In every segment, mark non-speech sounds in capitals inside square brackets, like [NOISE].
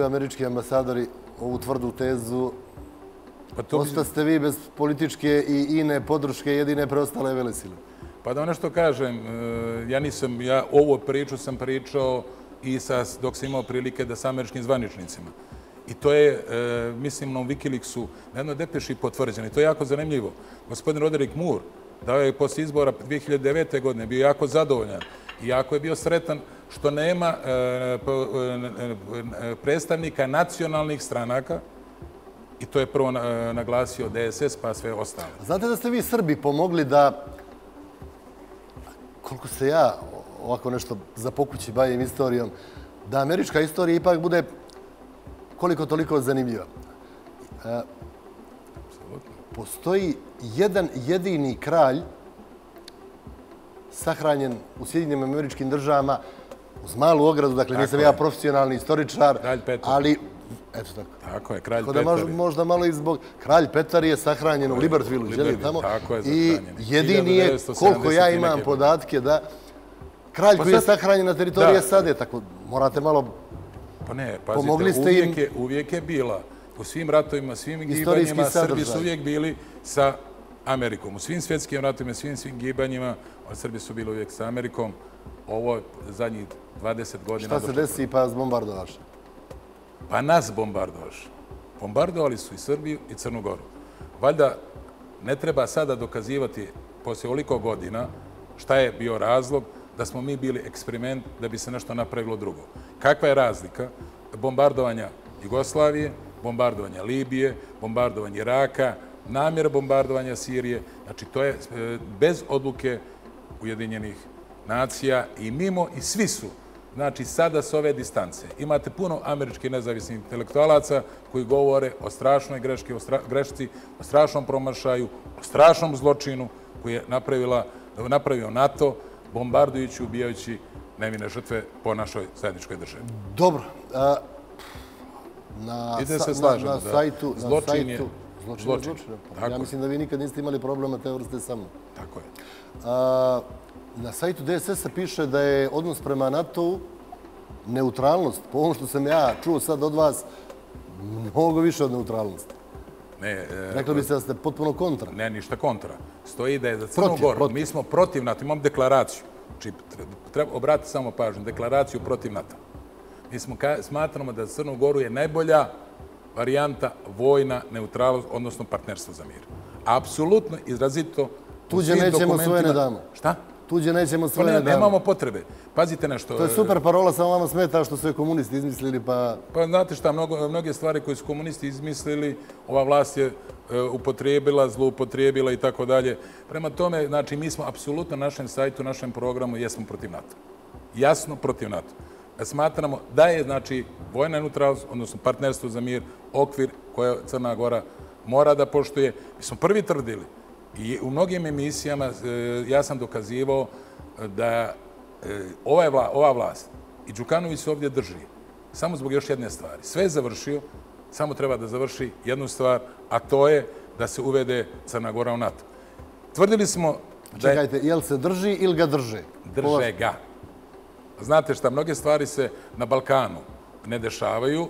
američki ambasadori ovu tvrdu tezu Pa to bi- Osta ste vi bez političke i ine podrške jedine preostale velesile. Pa da nešto kažem, e, ja nisam, ja ovo priču sam pričao i sa, dok sam imao prilike da sa američkim zvaničnicima. I to je, e, mislim, na Wikileaksu na jednoj depeši potvrđeno. I to je jako zanimljivo. Gospodin Roderick Moore dao je posle izbora 2009. godine, bio jako zadovoljan jako je bio sretan što nema e, e, e, predstavnika nacionalnih stranaka, i to je prvo na- naglasio DSS, pa sve ostalo. Znate da ste vi Srbi pomogli da, koliko se ja ovako nešto za pokući bavim istorijom, da američka istorija ipak bude koliko toliko zanimljiva. Postoji jedan jedini kralj sahranjen u Sjedinjenim američkim državama uz malu ogradu, dakle nisam je. ja profesionalni istoričar, ali eto tako. Tako je, kralj Tako Petar. možda, je. možda malo i zbog... Kralj Petar je sahranjen u Libertvilu, želi tamo. tako je, I jedini je, 1970 koliko ja imam neke podatke, da kralj Pa koji je sahranjen na teritoriji. SAD, tako morate malo... Pa ne, pazite, Pomogli ste uvijek, im- je, uvijek je bila u svim ratovima, svim gibanjima, Srbi su uvijek bili sa Amerikom. U svim svjetskim ratovima, svim svim gibanjima, a Srbi su bili uvijek sa Amerikom. Ovo je zadnjih 20 godina. Šta se desi pa zbombardovaš? Pa nas bombardovaš. Bombardovali su i Srbiju i Crnu Goru. Valjda ne treba sada dokazivati poslije oliko godina šta je bio razlog da smo mi bili eksperiment da bi se nešto napravilo drugo. Kakva je razlika bombardovanja Jugoslavije, bombardovanja Libije, bombardovanja Iraka, namjera bombardovanja Sirije. Znači, to je e, bez odluke Ujedinjenih nacija i mimo i svi su Znači, sada s ove distance imate puno američkih nezavisnih intelektualaca koji govore o strašnoj greški, o stra, grešci, o strašnom promašaju, o strašnom zločinu koji je napravila, napravio NATO, bombardujući, ubijajući nevine žrtve po našoj zajedničkoj državi. Dobro. A, na, se slažemo sajtu, zločin na je sajtu, zločin, zločin. Pa Ja mislim da vi nikad niste imali problema te vrste sa mnom. Tako je. A, na sajtu DSS-a piše da je odnos prema NATO-u neutralnost. Po ovom što sam ja čuo sad od vas, mnogo više od neutralnosti. Ne, e, Rekli bi se da ste potpuno kontra. ne, ništa kontra. Stoji da je za Crnu Goru. Mi smo protiv NATO, imamo deklaraciju. Znači, treba, treba obratiti samo pažnju, deklaraciju protiv NATO. Mi smo, ka, smatramo da za Crnu Goru je najbolja varijanta vojna neutralnost, odnosno partnerstvo za mir. Apsolutno, izrazito, Tuđe nećemo, svoje ne damo. Šta? Tuđe nećemo Pa svoje ne, ne damo. nemamo potrebe. Pazite nešto. To je super parola, samo vama smeta što su je komunisti izmislili, pa... Pa znate šta, mnogo, mnoge stvari koje su komunisti izmislili, ova vlast je e, upotrijebila, zloupotrijebila i tako dalje. Prema tome, znači, mi smo apsolutno na našem sajtu, našem programu, jesmo protiv NATO. Jasno protiv NATO. Smatramo da je, znači, vojna neutralnost, odnosno partnerstvo za mir, okvir koje Crna Gora mora da poštuje. Mi smo prvi tvrdili i u mnogim emisijama e, ja sam dokazivao da e, ova, vla, ova vlast i Đukanović se ovdje drži samo zbog još jedne stvari. Sve je završio, samo treba da završi jednu stvar, a to je da se uvede Crna Gora u NATO. Tvrdili smo da je Čekajte, jel se drži ili ga drže? drže ga. Znate šta, mnoge stvari se na Balkanu ne dešavaju,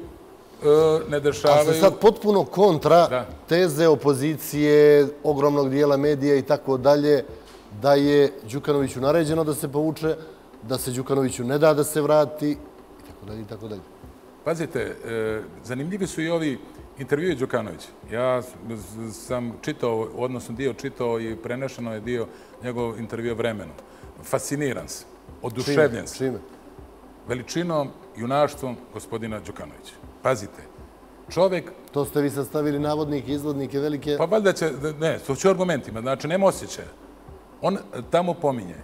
e, ne A dešavaju... se sad potpuno kontra Da. teze opozicije, ogromnog dijela medija i tako dalje, da je Đukanoviću naređeno da se povuče, da se Đukanoviću ne da da se vrati, i tako dalje, i tako dalje. Pazite, e, zanimljivi su i ovi intervjui Đukanovića. Ja sam čitao, odnosno dio čitao i prenešeno je dio njegov intervju vremenu. Fasciniran se, oduševljen se Čime? veličinom, junaštvom gospodina Đukanovića. Pazite, čovek, To ste vi sastavili navodnike, izvodnike velike... pa valjda će, ne, to ću argumentima, znači nema osjećaja. On tamo pominje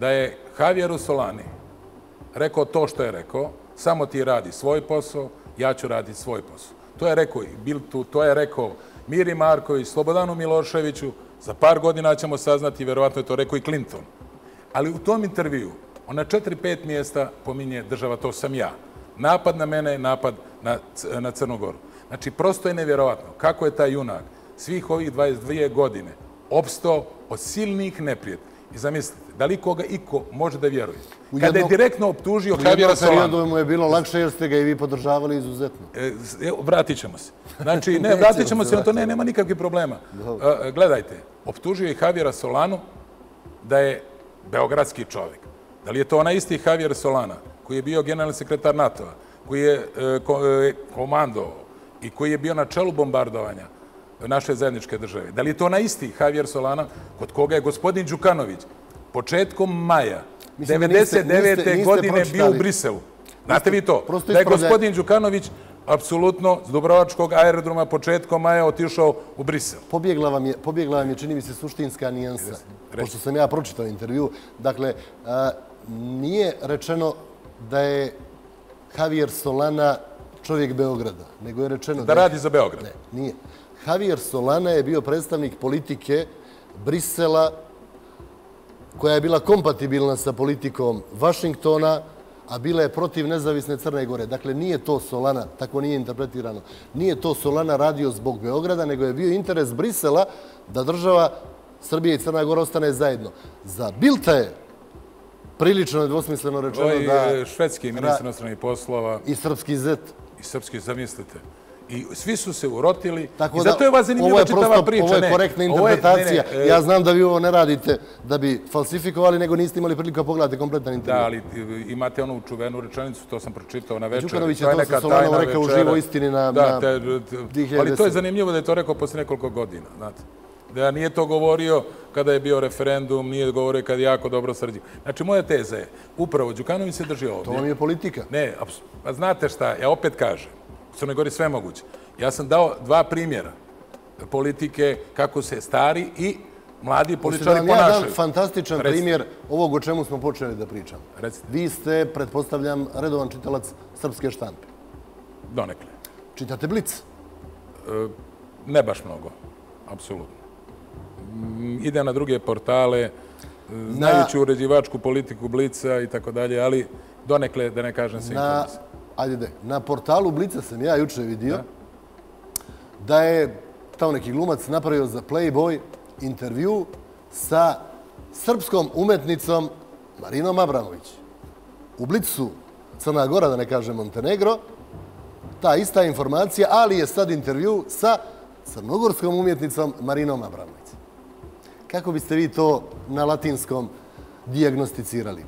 da je Javier Solani rekao to što je rekao, samo ti radi svoj posao, ja ću raditi svoj posao. To je rekao i Biltu, to je rekao Miri Marković, Slobodanu Miloševiću, za par godina ćemo saznati, vjerovatno je to rekao i Clinton. Ali u tom intervju on na četiri, pet mjesta pominje država, to sam ja. Napad na mene je napad na, Crnogoru. Znači, prosto je nevjerovatno kako je taj junak svih ovih 22 godine opstao od silnih neprijed I zamislite, da li koga iko može da vjeruje? U Kada je jednom- direktno optužio U Javira jednom Solana. periodu mu je bilo lakše jer ste ga i vi podržavali izuzetno. E, vratit ćemo se. Znači, [LAUGHS] ne, vratit ćemo se to, ne, nema nikakvih problema. E, Gledajte, optužio je Javira Solanu da je beogradski čovjek. Da li je to onaj isti Javier Solana, koji je bio generalni sekretar NATO-a, koji je e, ko, e, komandovao i koji je bio na čelu bombardovanja naše zajedničke države. Da li je to onaj isti Javier Solana kod koga je gospodin Đukanović početkom maja Mislim da niste- 99. niste- niste godine bio u. Briselu. Znate vi to? Da je gospodin Đukanović apsolutno s Dubrovačkog aerodroma početkom maja otišao u Brisel. Pobjegla vam je, pobjegla vam je, čini mi se, suštinska nijansa. Pošto sam ja pročitao intervju. Dakle, a, nije rečeno da je Javier Solana čovjek Beograda, nego je rečeno Da radi za Beograd. Ne, nije. Javier Solana je bio predstavnik politike Brisela koja je bila kompatibilna sa politikom Vašingtona, a bila je protiv nezavisne Crne Gore. Dakle, nije to Solana, tako nije interpretirano, nije to Solana radio zbog Beograda, nego je bio interes Brisela da država Srbije i Crna Gora ostane zajedno. Za Bilta je prilično nedvosmisleno rečeno Ovo da je švedski ministar inostranih poslova i srpski zet i srpski, zamislite. I svi su se urotili Tako i zato je ova zanimljiva je čitava prosto, priča. Ovo je korektna Ovo je- interpretacija. ne, ne, e, ja znam da vi ovo ne radite da bi falsifikovali, nego niste imali priliku da pogledate kompletan intervju. Da, ali e, imate onu čuvenu rečenicu, to sam pročitao na večer. Đukanović je to sa Solanom rekao u živo istini na- da, na te, te, 2010. ali to je zanimljivo da je to rekao posle nekoliko godina, znate. Da nije to govorio kada je bio referendum, nije govorio kad je jako dobro srđio. Znači, moja teza je, upravo, Đukanović se drži ovdje. To vam je politika. Ne, pa znate šta, ja opet kažem, u Crnoj Gori sve moguće. Ja sam dao dva primjera politike kako se stari i mladi političari vam ja dam ponašaju. fantastičan Recite. primjer ovog o čemu smo počeli da pričamo. Recite. Vi ste, pretpostavljam, redovan čitalac srpske štampe. Donekle. Čitate Blic. Ne baš mnogo, apsolutno. Mm, Ide na druge portale, znajući uređivačku politiku Blica i tako dalje, ali donekle, da ne kažem se Na. Ajde de, na portalu Blica sam ja juče vidio da je tamo neki glumac napravio za Playboy intervju sa srpskom umetnicom Marinom Abramović. U Blicu Crna Gora, da ne kažem Montenegro, ta ista informacija, ali je sad intervju sa crnogorskom umjetnicom Marinom Abramović. Kako biste vi to na latinskom dijagnosticirali?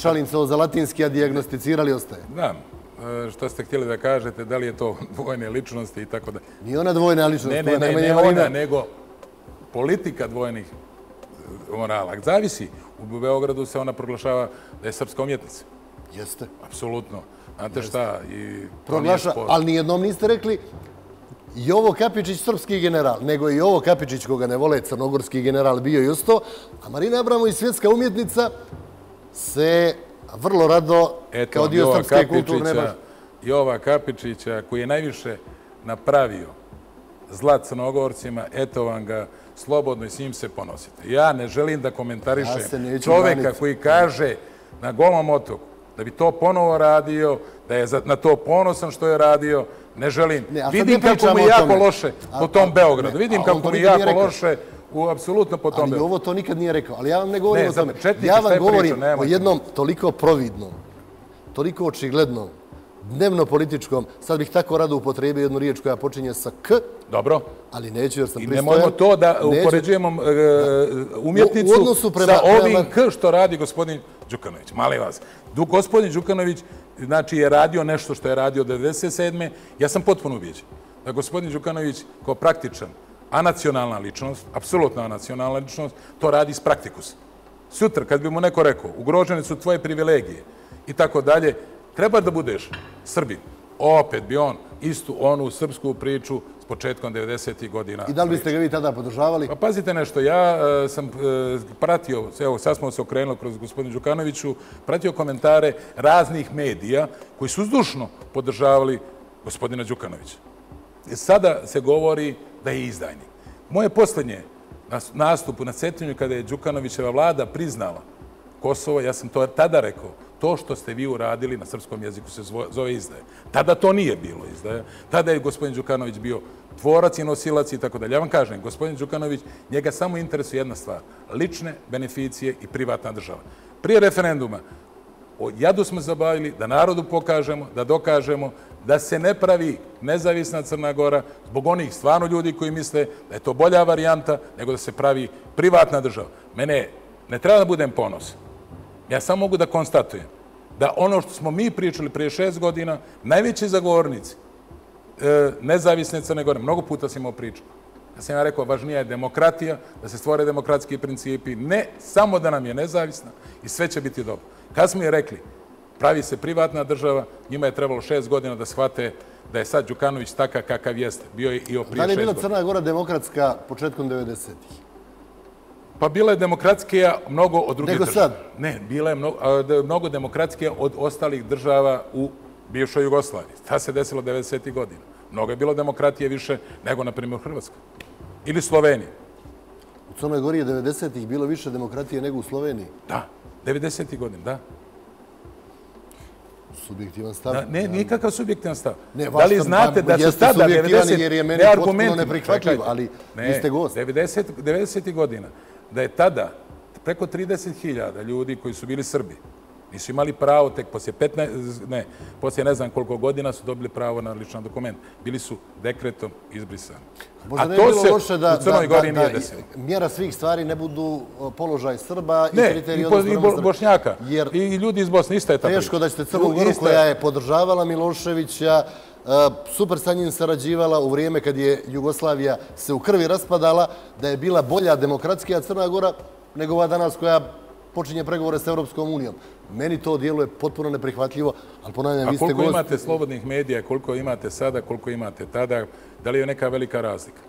Šalim se ovo za latinski, a dijagnosticirali ostaje. Znam, e, što ste htjeli da kažete, da li je to [LAUGHS] dvojne ličnosti i tako da. Nije ona dvojna ličnost, Ne, to ne, ne, ne ona, nego politika dvojnih e, morala. Zavisi. U Beogradu se ona proglašava da je srpska umjetnica. Jeste. Apsolutno. Znate šta? I Proglaša, ali nijednom niste rekli Jovo Kapičić, srpski general, nego i Jovo Kapičić, koga ne vole, crnogorski general, bio i usto, a Marina Abramović, svjetska umjetnica, se vrlo rado, Eto, kao dio Jova srpske kulturne baš. Jova Kapičića, koji je najviše napravio zla crnogorcima, eto vam ga, slobodno i s njim se ponosite. Ja ne želim da komentarišem čoveka braniti. koji kaže na golom otoku da bi to ponovo radio, da je na to ponosan što je radio, ne želim. Ne, Vidim kako o je jako loše A- po tom a- Beogradu. ne, Vidim kako mi je jako loše u apsolutno po tom Ali ovo to nikad nije rekao. Ali ja vam ne govorim Ne, o tome. Ja vam priča, govorim o jednom toliko providnom, toliko očiglednom, dnevno političkom, sad bih tako rado upotrebio jednu riječ koja počinje sa K, Dobro. ali neću jer sam I pristojan. nemojmo to da Neću- upoređujemo e, umjetnicu U- u prema- sa ovim prema- K što radi gospodin Đukanović. Mali vas. Du, gospodin Đukanović znači, je radio nešto što je radio 97. Ja sam potpuno ubijeđen da gospodin Đukanović kao praktičan, anacionalna ličnost, apsolutno anacionalna ličnost, to radi iz praktikusa. Sutra, kad bi mu neko rekao, ugrožene su tvoje privilegije i tako dalje, treba da budeš Srbin. Opet bi on istu onu srpsku priču s početkom 90. godina. I da li biste ga vi tada podržavali? Pa pazite nešto, ja e, sam e, pratio, evo sad smo se okrenuli kroz gospodinu Đukanoviću, pratio komentare raznih medija koji su zdušno podržavali gospodina Đukanovića. E, Sada se govori da je izdajnik. Moje posljednje nastupu na Cetinju kada je Đukanovićeva vlada priznala Kosovo, ja sam to tada rekao, to što ste vi uradili na srpskom jeziku se zove izdaje. Tada to nije bilo izdaje. Tada je gospodin Đukanović bio tvorac i nosilac i tako dalje. Ja vam kažem, gospodin Đukanović, njega samo interesuje jedna stvar. Lične beneficije i privatna država. Prije referenduma, o jadu smo zabavili da narodu pokažemo, da dokažemo da se ne pravi nezavisna Crna Gora zbog onih stvarno ljudi koji misle da je to bolja varijanta nego da se pravi privatna država. Mene ne treba da budem ponos. Ja samo mogu da konstatujem da ono što smo mi pričali prije šest godina, najveći zagovornici e, nezavisne Crne Gore, mnogo puta sam imao priču, da sam ja rekao, važnija je demokratija, da se stvore demokratski principi, ne samo da nam je nezavisna i sve će biti dobro. Kad smo je rekli, pravi se privatna država, njima je trebalo šest godina da shvate da je sad Đukanović takav kakav jeste. Bio je i o prije šest godina. Da li je bila Crna Gora demokratska početkom 90-ih? Pa bila je demokratskija mnogo od drugih država. Nego sad? Ne, bila je mnogo demokratskija od ostalih država u bivšoj Jugoslaviji. Ta se desilo 90. godina. Mnogo je bilo demokratije više nego, na primjer, Hrvatska. Ili Slovenija. U Crnoj Gori je 90. bilo više demokratije nego u Sloveniji? Da, 90. godin, da. Subjektivan stav. Ne, nikakav subjektivan stav. Ne, da li znate da su tada 90. jer je meni potpuno neprihvatljiv, ali vi ste gost. 90. godina, da je tada preko 30.000 ljudi koji su bili Srbi, Nisu imali pravo, tek poslije 15, ne, poslije ne znam koliko godina su dobili pravo na ličan dokument. Bili su dekretom izbrisani. Možda ne to se loše da, u Crnoj Gori nije desilo. Mjera svih stvari ne budu položaj Srba i kriteriji odnos prema Srba. Ne, i Bošnjaka. Jer I ljudi iz Bosne, ista je ta Teško da ćete Crnu Goru koja je podržavala Miloševića, super sa njim sarađivala u vrijeme kad je Jugoslavija se u krvi raspadala, da je bila bolja demokratskija Crna Gora nego ova danas koja počinje pregovore s Europskom unijom. Meni to djeluje potpuno neprihvatljivo, ali ponavljam, vi ste gost... A koliko imate slobodnih medija, koliko imate sada, koliko imate tada, da li je neka velika razlika?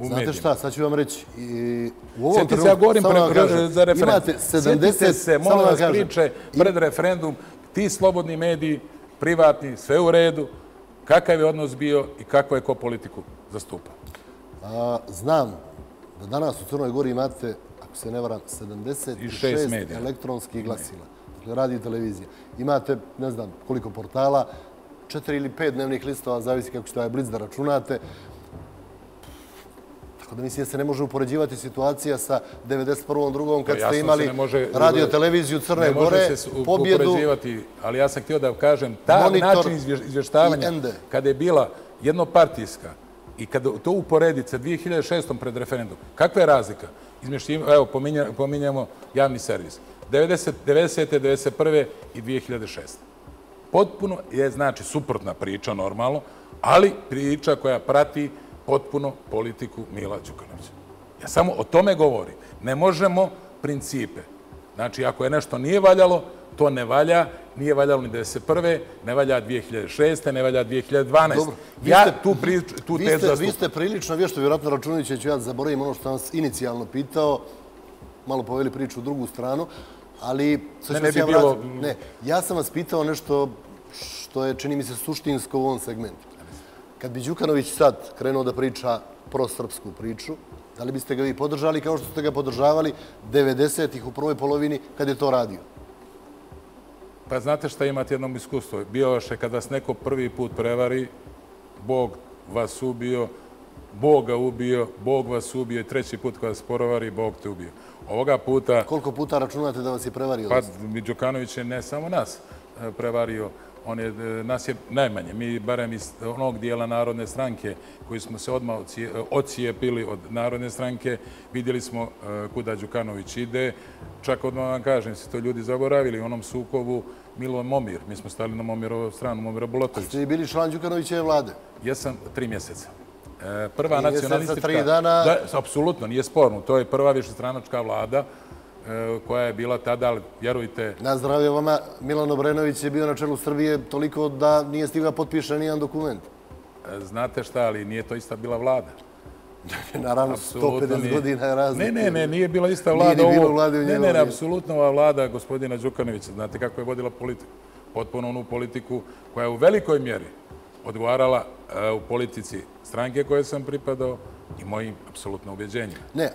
Znate šta, sad ću vam reći. U ovom Sjetite se, ja govorim za referendum. Imate 70... se, molim vas priče, pred referendum, ti slobodni mediji, privatni, sve u redu, kakav je odnos bio i kakvu je ko politiku zastupao? Znam da danas u Crnoj Gori imate ako se ne varam, 76 elektronskih glasila. Dakle, radi televizija. Imate, ne znam koliko portala, četiri ili pet dnevnih listova, zavisi kako ćete ovaj blic da računate. Tako da mislim da se ne može upoređivati situacija sa 91. drugom kad ste imali radio televiziju Crne Gore, pobjedu... Ne može se upoređivati, ali ja sam htio da kažem, ta način izvještavanja, kada je bila jednopartijska i kada to uporedite sa 2006. pred referendum, kakva je razlika? Izmješćimo, evo, pominjamo javni servis. 90. 91. i 2006. Potpuno je, znači, suprotna priča, normalno, ali priča koja prati potpuno politiku Mila Đukanovića. Ja samo o tome govorim. Ne možemo principe. Znači, ako je nešto nije valjalo, to ne valja, nije valjalo ni 1991. ne valja 2006. ne valja 2012. Dobro, ja tu, priču, tu vi ste, Vi ste prilično vješto, vjerojatno računajući, ću ja zaboravim ono što sam vas inicijalno pitao, malo poveli priču u drugu stranu, ali... Ne, ne bi ja bilo... Ne, ja sam vas pitao nešto što je, čini mi se, suštinsko u ovom segmentu. Kad bi Đukanović sad krenuo da priča prosrpsku priču, da li biste ga vi podržali kao što ste ga podržavali 90-ih u prvoj polovini kad je to radio? Pa znate šta imate jednom iskustvu? Bio još je kad vas neko prvi put prevari, Bog vas ubio, Bog ga ubio, Bog vas ubio i treći put kad vas porovari, Bog te ubio. Ovoga puta... Koliko puta računate da vas je prevario? Pa Đukanović je ne samo nas e, prevario, on je, e, nas je najmanje. Mi, barem iz onog dijela Narodne stranke, koji smo se odmah ocijepili od Narodne stranke, vidjeli smo e, kuda Đukanović ide. Čak odmah vam kažem, se to ljudi zaboravili u onom sukovu Milo Momir. Mi smo stali na Momirovu stranu, Momira Bulotovića. Ste bili član Đukanovićeve vlade? Jesam tri mjeseca. E, prva nacionalistička... Tri dana... Da, apsolutno, nije sporno. To je prva višestranačka vlada E, koja je bila tada, ali vjerujte... Na zdravlje vama, Milan Obrenović je bio na čelu Srbije toliko da nije stigla potpišen nijedan dokument. E, znate šta, ali nije to ista bila vlada. [LAUGHS] Naravno, 150 godina je razlika. Ne, ne, ne, nije bila ista vlada. Nije bilo vlade u njegu. Ne, ne, apsolutno ova vlada gospodina Đukanovića. Znate kako je vodila politiku? Potpuno onu politiku koja je u velikoj mjeri odgovarala e, u politici stranke koje sam pripadao i mojim apsolutno ubjeđenjima. Ne,